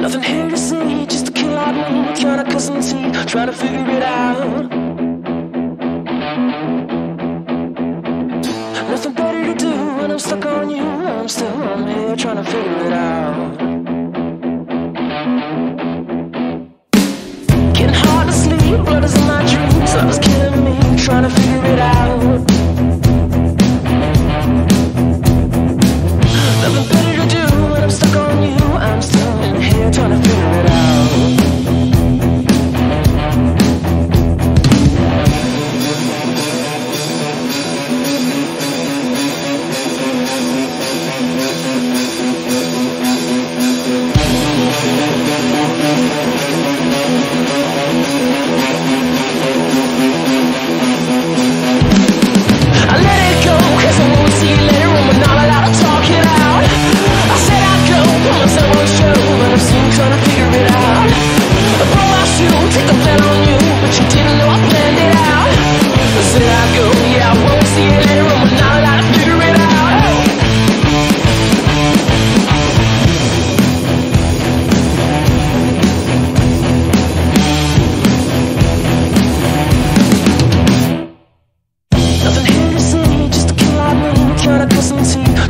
Nothing here to see, just a kid like me Trying to cut some teeth, trying to figure it out. Nothing better to do when I'm stuck on you. I'm still, I'm here trying to figure it out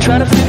Try to